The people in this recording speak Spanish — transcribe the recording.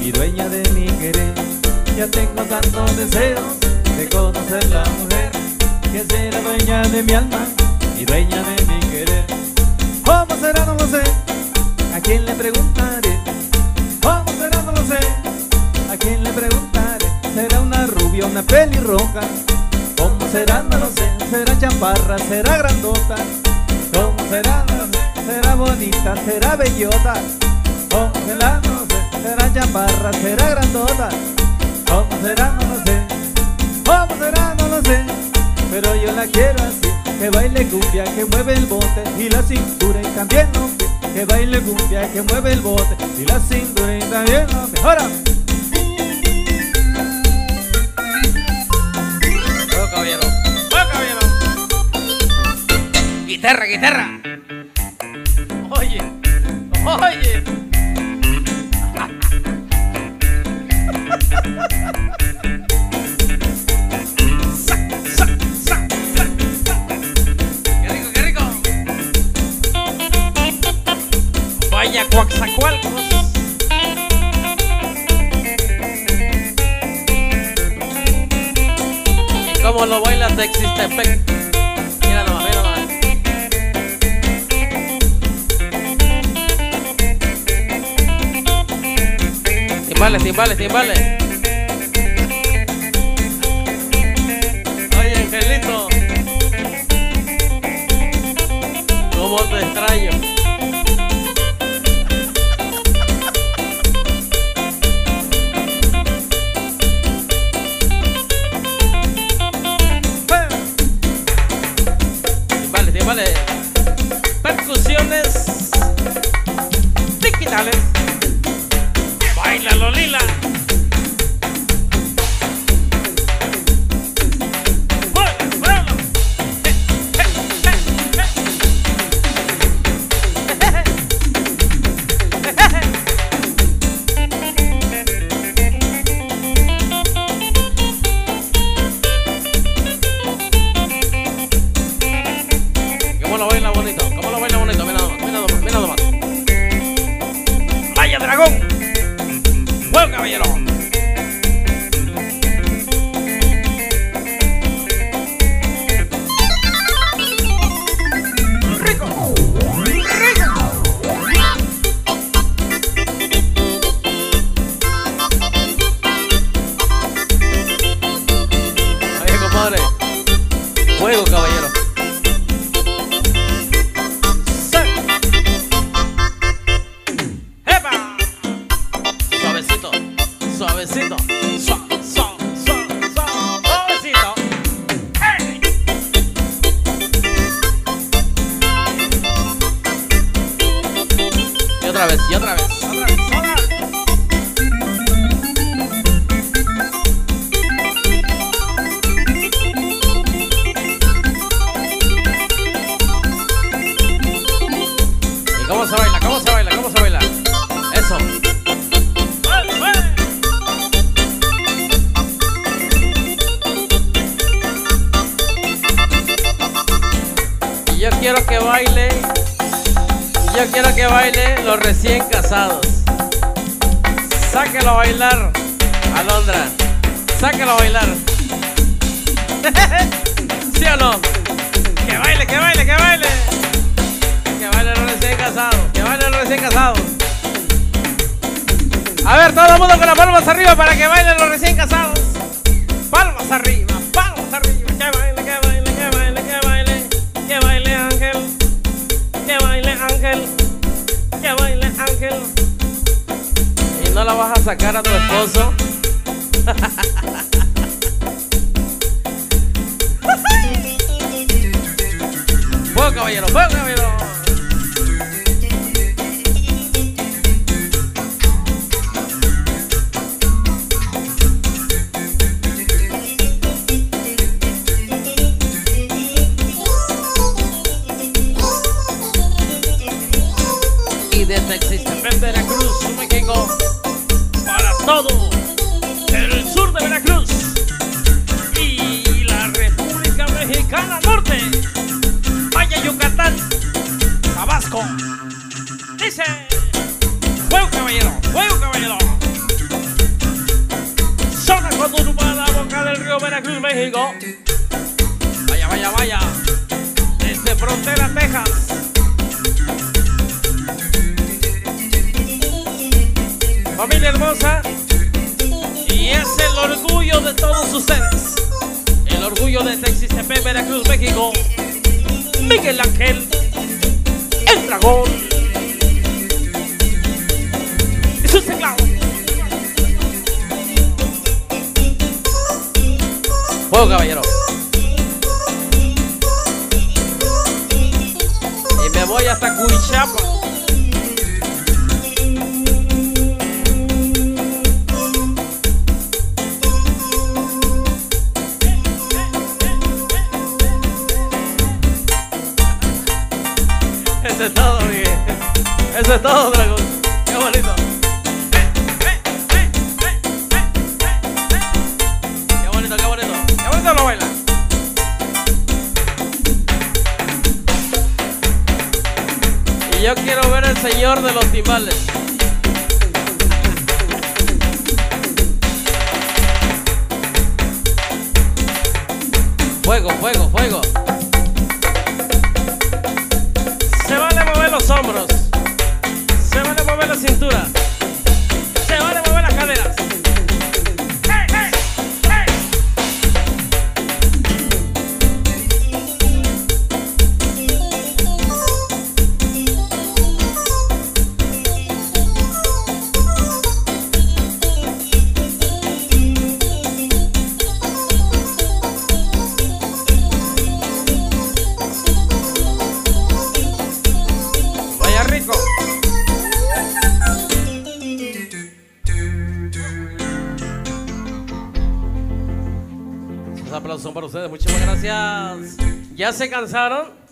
y dueña de mi querer. Ya tengo tantos deseos de conocer la mujer que será dueña de mi alma y dueña de mi querer. ¿Cómo será? No lo sé. ¿A quién le preguntaré? ¿Cómo será? No lo sé. ¿A quién le preguntaré? ¿Será una rubia, una pelirroja? ¿Cómo será? No lo sé. ¿Será chaparra? ¿Será grandota? ¿Cómo será? No lo sé. ¿Será bonita? ¿Será bellota? ¿Cómo será? No sé. ¿Será chaparra? ¿Será grandota? ¿Cómo será? No lo sé. ¿Cómo será? No lo sé. Pero yo la quiero así. Que baile cumbia, que mueve el bote y la cintura y también los. Que baile cumbia, que mueve el bote y la cintura y también los. ¡Ahora! Guitarra, guitarra. Oye, oye. Cómo lo baila Texistepec? Mira nomás, mira. Timbales, timbales, timbales. ¿Cómo te extraño? Timbales, timbales. Percusiones digitales. Bailalo, Lila. ¿Cómo lo quiero que baile. Yo quiero que baile los recién casados. Sáquelo a bailar, Alondra. Sáquelo a bailar. ¿Sí o no? Que baile, que baile, que baile. Que baile los recién casados. Que baile los recién casados. A ver, todo el mundo con las palmas arriba para que bailen los recién casados. Caballero, fuego caballero. Y desde Existepen, Veracruz, México, para todo Dice, juego caballero, juego caballero. Zona conturbada, boca del río Veracruz, México. Vaya, vaya, vaya. Desde Frontera, Texas. Familia hermosa. Y es el orgullo de todos ustedes. El orgullo de Texas, Veracruz, México. Miguel Ángel el dragón. Y sus teclados. Fuego, caballero. Y me voy hasta Cuichapa. Qué bonito. Qué bonito, qué bonito. Qué bonito lo baila. Y yo quiero ver al señor de los timbales. Fuego, fuego, fuego. Se vale mover los hombros. Aplauso para ustedes, muchísimas gracias. ¿Ya se cansaron?